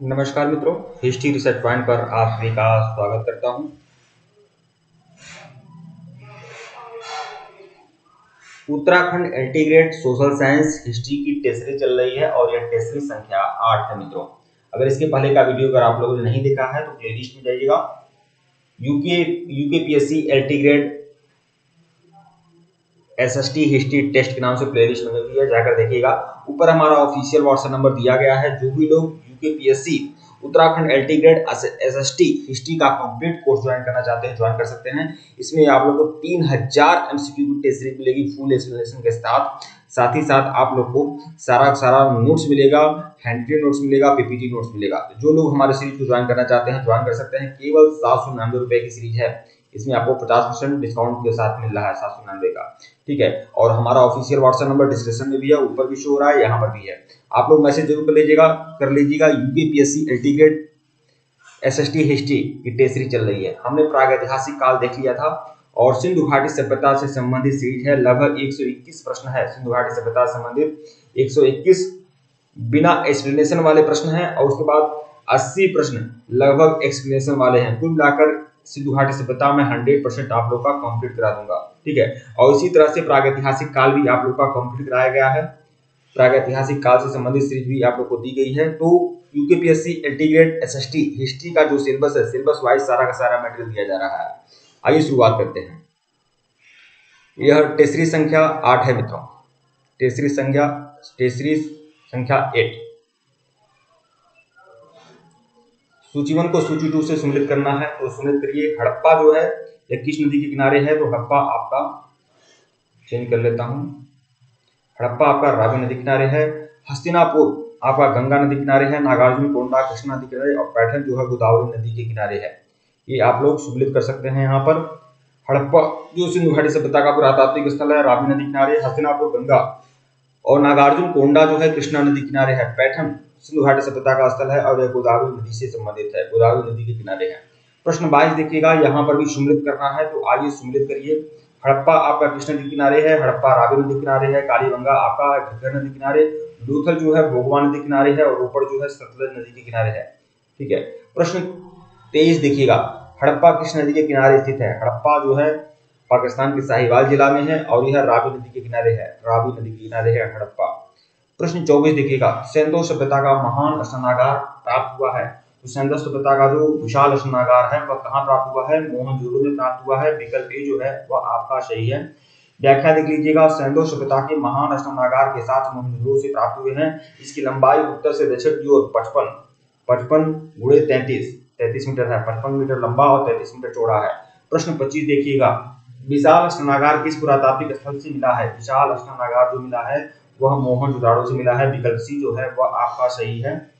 नमस्कार मित्रों, history research point पर आप सभी का स्वागत करता हूँ। Uttarakhand integrate social science history की टेस्टरी चल रही है और यह टेस्टरी संख्या आठ है मित्रों। अगर इसके पहले का वीडियो अगर आप लोगों ने नहीं देखा है तो प्लेलिस्ट में जाइएगा। UK UK UKPSC integrate T history test के नाम से प्लेलिस्ट बनी हुई है, जाकर देखिएगा। ऊपर हमारा ऑफिशियल व्हाट्सएप नंबर दिया गया है, जो भी लोग UKPSC Uttarakhand L T grade S S T history का कंप्लीट कोर्स ज्वाइन करना चाहते हैं ज्वाइन कर सकते हैं। इसमें आप लोग को तीन हज़ार एमसीक्यू की टेस्ट सीरीज़ मिलेगी फुल एक्सप्लेनेशन के साथ। साथ ही साथ आप लोग को सारा सारा नोट्स मिलेगा हैंड नोट्स मिलेगा पीपीटी नोट्स मिलेगा। जो लोग हमारे सीरीज़ को ज्वाइन करना चाहते हैं ज्वाइन कर सकते हैं। केवल सात सौ निन्यानवे रुपए की सीरीज़ है। इसमें आपको 50 परसेंट डिस्काउंट के साथ मिल रहा है सात सौ निन्यानवे का। ठीक है? और हमारा ऑफिशियल व्हाट्सएप नंबर डिस्क्रिप्शन में भी है, ऊपर भी शो हो रहा है, यहाँ पर भी है। आप लोग मैसेज ज़रूर कर लीजिएगा कर लीजिएगा यूपीपीएससी एल्टीग्रेड एसएसटी हिस्ट्री की टेस्टरी चल रही है। हमने प्रागैतिहासिक काल देख लिया था, और सिंधु घाटी सभ्यता से संबंधित सीरीज़ है, लगभग 121 प्रश्न है। सिंधु घाटी सभ्यता से संबंधित 121 बिना एक्सप्लेनेशन वाले प्रश्न हैं, और उसके बाद 80 प्रश्न लगभग एक्सप्लेनेशन वाले हैं। कुल मिलाकर सिंधु घाटी सभ्यता में 100 परसेंट आप लोग का कंप्लीट करा दूँगा। ठीक है? और इसी तरह से प्रागैतिहासिक काल भी आप लोग का कंप्लीट कराया गया है। प्रागैतिहासिक काल से संबंधित सीरीज़ भी आप लोग को दी गई है। तो यूकेपीएससी इंटीग्रेट एसएसटी हिस्ट्री का जो सिलेबस है सिलेबस वाइज सारा का सारा मटेरियल दिया जा रहा है। आइए शुरुआत करते हैं। यह टेसरी संख्या आठ है मित्रों। टेसरी संख्या टेसरी संख्या एट सूचीवन को सूची टू से सम्मिलित करना है। तो सम्मिलित करिए, हड़प्पा जो है यह किस नदी के किनारे है तो हड़प्पा आपका चेंज कर लेता हूँ। हड़प्पा आपका रावी नदी किनारे है, हस्तिनापुर आपका गंगा नदी किनारे है, नागार्जुन, कोंडा, कृष्णा नदी किनारे, और पैठन जो है, गोदावरी नदी के किनारे है। ये आप लोग सम्मिलित कर सकते हैं यहाँ पर। हड़प्पा जो सिंधु घाटी सभ्यता का पुरातात्विक स्थल है, रावी नदी किनारे, हस्तिनापुर, गंगा, और नागार्जुन, कोंडा जो है, कृष्णा नदी किनारे है पैठन सिंधु घाटी सभ्यता का स्थल है और यह गोदावरी नदी से संबंधित है। गोदावरी नदी के किनारे है। प्रश्न बाईस देखिएगा, यहाँ पर भी सम्मिलित करना है तो आइए सम्मिलित करिए। हड़प्पा आपका कृष्ण नदी किनारे है, हड़प्पा रावी नदी किनारे है कालीबंगा आपका घग्गर नदी किनारे, लूथल जो है भोगवा नदी किनारे है, और रोपड़ जो है सतलज नदी के किनारे है। ठीक है, प्रश्न तेईस देखिएगा, हड़प्पा कृष्ण नदी के किनारे स्थित है। हड़प्पा जो है पाकिस्तान के साहिवाल जिला में है, और यह रावी नदी के किनारे है। रावी नदी के किनारे है हड़प्पा। प्रश्न चौबीस देखिएगा। सेंदो सभ्यता का महान स्नागार प्राप्त हुआ है। तो सेंदो सभ्यता का जो विशाल स्नागार है, वह कहाँ प्राप्त हुआ है? मोहनजोदड़ो में प्राप्त हुआ है। विकल्प ए जो है, वह आपका सही है। व्याख्या देख लीजिएगा। सेंदो सभ्यता के महान स्नागार के साथ मोहनजोदड़ो से प्राप्त हुए हैं। इसकी लंबाई उत्तर से दक्षिण की ओर, पचपन। पचपन गुड़े तैतीस। तैतीस मीटर है। पचपन मीटर लंबा और तैतीस मीटर चौड़ा है। प्रश्न पच्चीस देखिएगा। विशाल स्नागार किस पुरातात्विक स्थल से मिला है? विशाल स्नागार जो मिला है वह मोहन जुदाड़ो से मिला है। विकल्प सी जो है, वह आपका सही है।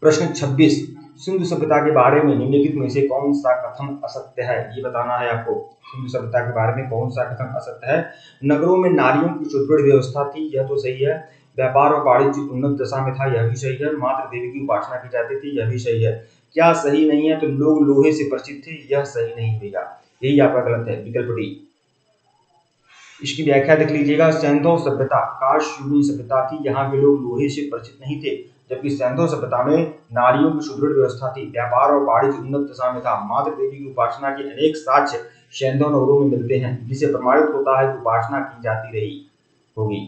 प्रश्न 26 सिंधु सभ्यता के बारे में निम्नलिखित में से कौन सा कथन असत्य है? ये बताना है आपको, सिंधु सभ्यता के बारे में कौन सा कथन असत्य है? नगरों में नारियों की सुदृढ़ व्यवस्था थी, यह तो सही है। व्यापार और वाणिज्य उन्नत दशा में था, यह भी सही है। मात्र देवी की उपासना की जाती थी, यह भी सही है। क्या सही नहीं है तो लोग लोहे से परिचित थे, यह सही नहीं भैया यही आपका गलत है, विकल्प डी। इसकी व्याख्या देख लीजिएगा। सैंधो सभ्यता काशयुगी सभ्यता थी, यहाँ के लोग लोहे से परिचित नहीं थे, जबकि सैंधो सभ्यता में नारियों की सुदृढ़ व्यवस्था थी, व्यापार और वाणिज्य उन्नत दशा में था। मात्र देवी की उपासना के अनेक साक्ष्य सैंधो नगरों में मिलते हैं, जिसे प्रमाणित होता है कि उपासना की जाती रही होगी।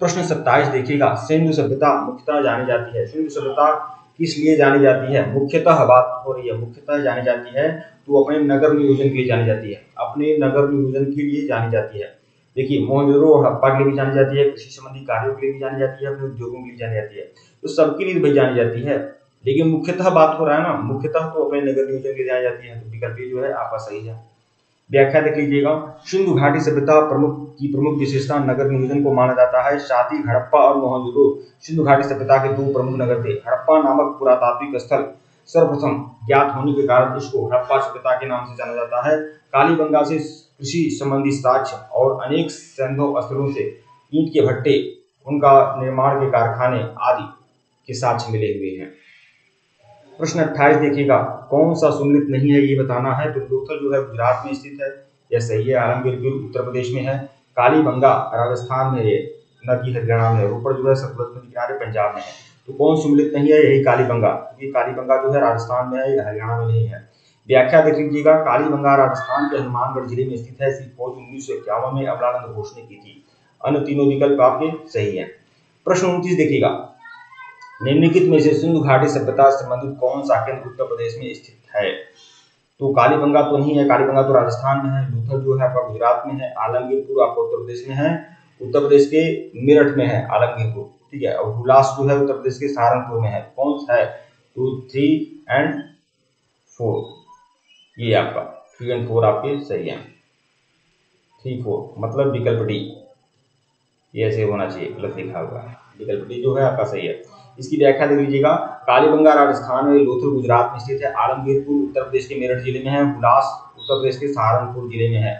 प्रश्न सत्ताईस देखिएगा। सिंधु सभ्यता मुख्यतः जानी जाती है। सिंधु सभ्यता किस लिए जानी जाती है? मुख्यतः बात हो रही है। मुख्यतः जानी जाती है तो अपने नगर नियोजन के लिए जानी जाती है। अपने नगर नियोजन के लिए जानी जाती है। देखिए मोहनजोदड़ो हड़प्पा के लिए भी जानी जाती है, कृषि संबंधी कार्यों के लिए भी जानी जाती है, अपने उद्योगों के लिए जानी जाती है। तो सबके लिए भाई जानी जाती है। लेकिन मुख्यतः बात हो रहा है ना, मुख्यतः तो अपने नगर नियोजन के लिए जानी जाती है। तो विकल्प जो है, आपका सही है। व्याख्या देख लीजिएगा। सिंधु घाटी सभ्यता प्रमुख, की प्रमुख विशेषता नगर नियोजन को माना जाता है। साथ ही हड़प्पा और मोहनजोदड़ो सिंधु घाटी सभ्यता के दो प्रमुख नगर थे। हड़प्पा नामक पुरातात्विक स्थल सर्वप्रथम ज्ञात होने के कारण इसको हड़प्पा सभ्यता के नाम से जाना जाता है। कालीबंगा से कृषि संबंधी साक्ष्य और अनेक सैन्धो स्थलों से ईंट के भट्टे, उनका निर्माण के कारखाने आदि के साक्ष्य मिले हुए हैं। प्रश्न अट्ठाईस, देखिएगा, कौन सा सुमिलित नहीं है ये बताना है। तो लोथल जो है, गुजरात में स्थित है। यह सही है, आलमगीर उत्तर प्रदेश में है। कालीबंगा राजस्थान में है नदी हरियाणा में रोपड़ जो है, सतलज नदी किनारे पंजाब में है। तो कौन सुमिलित नहीं है? यही कालीबंगा। ये कालीबंगा जो है राजस्थान में है हरियाणा में नहीं है। व्याख्या देख लीजिएगा। कालीबंगा राजस्थान के हनुमानगढ़ ज़िले में स्थित है। इसकी खोज उन्नीस में अमलानंद घोष ने की थी। अन्य तीनों विकल्प आपके सही है। प्रश्न उनतीस देखिएगा। निम्नलिखित में से सिंधु घाटी सभ्यता से संबंधित कौन सा केंद्र उत्तर प्रदेश में स्थित है? तो कालीबंगा तो नहीं है। कालीबंगा तो राजस्थान में है। लूथल जो है आपका गुजरात में है। आलमगीरपुर आपका उत्तर प्रदेश में है। उत्तर प्रदेश के मेरठ में है। आलमगीरपुर ठीक है। और हुलास जो है उत्तर प्रदेश के सहारनपुर में है। कौन सा है? टू थ्री एंड फोर ये आपका। थ्री एंड फोर आपके सही है। थ्री फोर मतलब विकल्प डी ये ऐसे होना चाहिए। गलत लिखा हुआ है। विकल्प डी जो है आपका सही है। इसकी व्याख्या देख लीजिएगा। कालीबंगा राजस्थान में लोथल गुजरात में स्थित है। आलमगीरपुर उत्तर प्रदेश के मेरठ ज़िले में है। हुलास उत्तर प्रदेश के सहारनपुर ज़िले में है।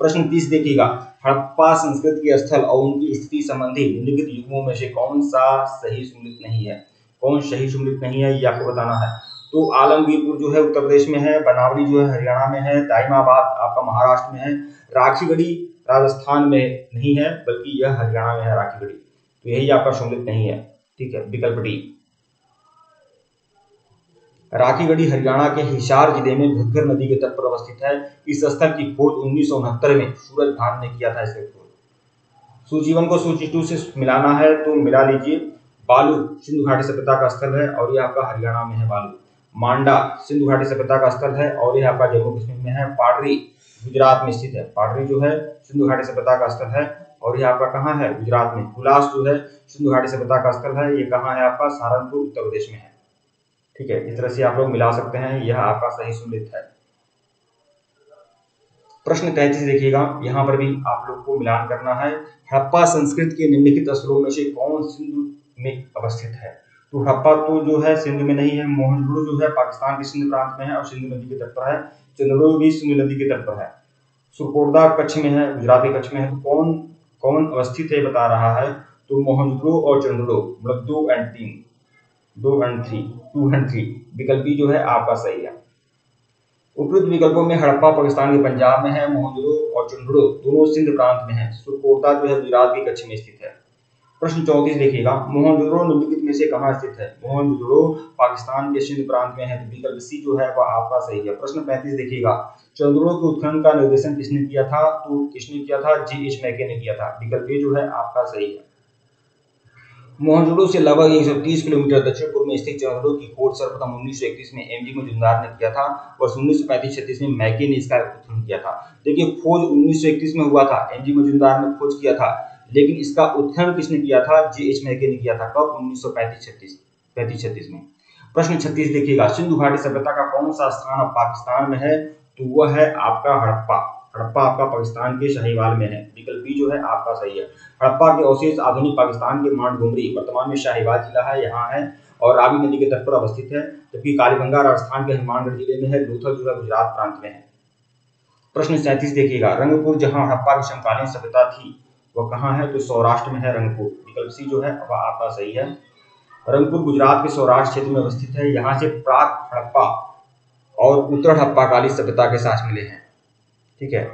प्रश्न तीस देखिएगा। हड़प्पा संस्कृति के स्थल और उनकी स्थिति संबंधी निम्नलिखित युगों में से कौन सा सही सुमिलित नहीं है? कौन सही सुमिलित नहीं है, ये आपको बताना है। तो आलमगीरपुर जो है, उत्तर प्रदेश में है, बनावली जो है, हरियाणा में है, दाइमाबाद आपका महाराष्ट्र में है, राखीगढ़ी राजस्थान में नहीं है, बल्कि यह हरियाणा में है, राखीगढ़ी। तो यही आपका सुमिलित नहीं है, ठीक है, विकल्प डी। राखीगढ़ी, हरियाणा के हिसार ज़िले में घग्गर नदी के तट पर अवस्थित है। इस स्थल की खोज उन्नीस सौ उनहत्तर में सूरज भान ने किया था इसके खोज। सूची को सूची टू से मिलाना है तो मिला लीजिए। बालू सिंधु घाटी सभ्यता का स्थल है और यह आपका हरियाणा में है बालू। मांडा सिंधु घाटी सभ्यता का स्थल है और यह आपका जम्मू कश्मीर में है। पाडरी गुजरात में स्थित है। पाडरी जो है, सिंधु घाटी सभ्यता का स्थल है और यह आपका कहाँ है? गुजरात में। हुलास जो है, सिंधु घाटी सभ्यता का स्थल है। ये कहाँ है आपका? सहारनपुर, उत्तर प्रदेश में है। ठीक है, इस तरह से आप लोग मिला सकते हैं, यह आपका सही सुमित है। प्रश्न तैतीस देखिएगा, यहाँ पर भी आप लोग को मिलान करना है, हड़प्पा संस्कृत के निम्नलिखित स्थलों में से कौन सिंधु में अवस्थित है? तो हड़प्पा तो जो है सिंधु में नहीं है मोहनजोड़ो जो है पाकिस्तान के सिंध प्रांत में है और सिंधु नदी के तट पर है चंद्रो भी सिंधु नदी के तट पर है। सुरकोटदा कच्छ में है, गुजरात के कच्छ में है तो कौन कौन अवस्थित है, बता रहा है तो मोहनजोड़ो और चंद्रो मतलब दो एंड तीन। दो and three two and three विकल्प जो है आपका सही है। उपयुक्त विकल्पों में हड़प्पा पाकिस्तान के पंजाब में है मोहनजोड़ो और चंद्रो दोनों सिंध प्रांत में है। सुरकोटदा जो है गुजरात के कच्छ में स्थित है। प्रश्न चौतीस देखिएगा मोहनजोदड़ो निम्नलिखित में से कहाँ स्थित है? मोहनजोदड़ो पाकिस्तान के सिंध प्रांत में है तो विकल्प सी जो है वह आपका सही है। प्रश्न पैंतीस देखिएगा, चंद्रों के उत्खनन का निर्देशन किसने किया था? तो किसने किया था? जी एच मैके ने किया था। विकल्प ए जो है आपका सही है। मोहनजोदड़ो से लगभग 130 किलोमीटर दक्षिण पूर्व में स्थित चंद्रों की खोज सर्वप्रथम उन्नीस में एम जी मजुमदार ने किया था और उन्नीस सौ में मैके ने इसका उत्खनन किया था। देखिए, खोज उन्नीस सौ इकतीस में हुआ था। एम जी मजुमदार ने खोज किया था, लेकिन इसका उत्खनन किसने किया था? जी एच मैके ने किया था। कब? उन्नीस सौ पैंतीस छत्तीस में। प्रश्न छत्तीस, देखिएगा, सिंधु घाटी सभ्यता का कौन सा स्थान पाकिस्तान में है? तो वह है आपका हड़प्पा। हड़प्पा आपका पाकिस्तान के शाहीवाल में है। विकल्प बी जो है, आपका सही है। हड़प्पा के अवशेष आधुनिक पाकिस्तान के मांड घुमरी वर्तमान में शाहीवाल जिला है, यहाँ है और रावी नदी के तट पर अवस्थित है, जबकि कालीबंगा राजस्थान के हनुमानगढ़ ज़िले में है, लोथल जो है, गुजरात प्रांत में है। प्रश्न सैंतीस देखिएगा, रंगपुर, जहाँ हड़प्पा की समकालीन सभ्यता थी, वह कहाँ है? तो सौराष्ट्र में है रंगपुर। विकल्प सी जो है, वह आपका सही है। रंगपुर, गुजरात के सौराष्ट्र क्षेत्र में अवस्थित है। यहाँ से प्राक हड़प्पा और उत्तर हड़प्पा काली सभ्यता के साथ मिले हैं। ठीक है?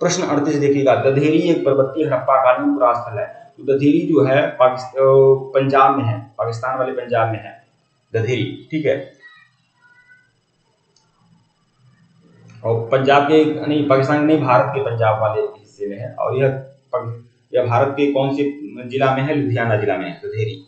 प्रश्न अड़तीस देखिएगा। दधेरी एक पर्वतीय हड़प्पा कालीन पुरा स्थल है। तो दधेरी जो है पंजाब में है, पाकिस्तान वाले पंजाब में है। दधेरी, ठीक है? और पंजाब के नहीं पाकिस्तान नहीं, भारत के पंजाब वाले हिस्से में है। और यह यह भारत के कौन से जिला में है? लुधियाना जिला में है, दधेरी।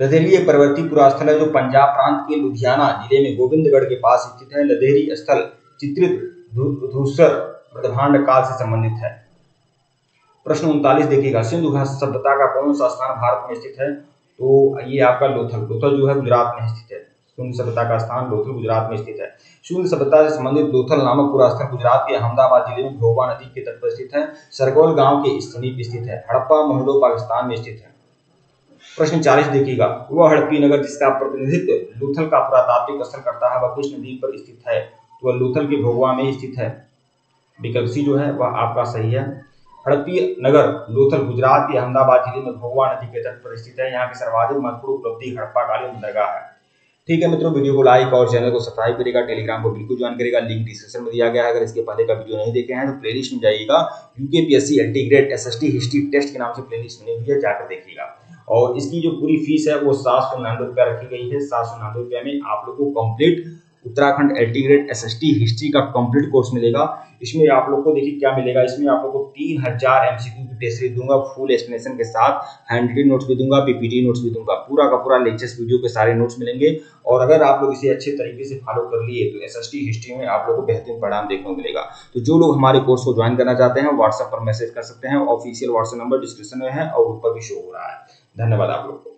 दधेरी एक पर्वतीय पुरास्थल है, जो पंजाब प्रांत के लुधियाना ज़िले में गोविंदगढ़ के पास स्थित है। लदेहरी स्थल चित्रित धूसर ब्रह्मांड काल से संबंधित है। प्रश्न उनतालीस देखिएगा। सिंधु सभ्यता का कौन सा स्थान भारत में स्थित है? तो ये आपका लोथल। लोथल जो है गुजरात में स्थित है। शून्य सभ्यता का स्थान लोथल गुजरात में स्थित है। शून्य सभ्यता से संबंधित लोथल नामक पूरा स्थल गुजरात के अहमदाबाद ज़िले में भोबा नदी के तट पर स्थित है। सरगोल गाँव के समीप स्थित है। हड़प्पा, मोहल्लो, पाकिस्तान में स्थित है। प्रश्न चालीस देखिएगा। वह हड़प्पी नगर जिसका प्रतिनिधित्व लोथल का पुरातात्विक स्थल करता है, वह कृष्ण नदी पर स्थित है। वह लूथल के भोगवा में स्थित है। विकल्प सी जो है, वह आपका सही है। हड़प्पी नगर, लोथल, गुजरात के अहमदाबाद ज़िले में भोगवा नदी के तट पर स्थित है। यहाँ की सर्वाधिक महत्वपूर्ण उपलब्धि हड़प्पा कालीन दरगाह है। ठीक है मित्रों, वीडियो को लाइक और चैनल को सब्सक्राइब करेगा टेलीग्राम को बिल्कुल ज्वाइन करेगा लिंक डिस्क्रिप्शन में दिया गया है। अगर इसके पहले का वीडियो नहीं देखे हैं तो प्लेलिस्ट में जाइएगा। UKPSC anti grade SST history test के नाम से प्लेलिस्ट बनी हुई है। जाकर देखिएगा। और इसकी जो पूरी फ़ीस है, वो सात सौ निन्यानवे रुपया रखी गई है। सात सौ निन्यानवे रुपया में आप लोग को complete Uttarakhand LT grade S S T history का कंप्लीट कोर्स मिलेगा। इसमें आप लोग को देखिए क्या मिलेगा। इसमें आप लोग को तीन हज़ार एमसीक्यू की टेस्ट सीरीज़ दूँगा फुल एक्सप्लेनेशन के साथ हैंड रिटन नोट्स भी दूँगा पीपीटी नोट्स भी दूँगा। पूरा का पूरा लेक्चर्स वीडियो के सारे नोट्स मिलेंगे। और अगर आप लोग इसे अच्छे तरीके से फॉलो कर लिए तो एस एस टी हिस्ट्री में आप लोग को बेहतरीन परिणाम देखने को मिलेगा। तो जो लोग हमारे कोर्स को ज्वाइन करना चाहते हैं व्हाट्सएप पर मैसेज कर सकते हैं। ऑफिशियल व्हाट्सएप नंबर डिस्क्रिप्शन में है और ऊपर भी शो हो रहा है। धन्यवाद आप लोग को।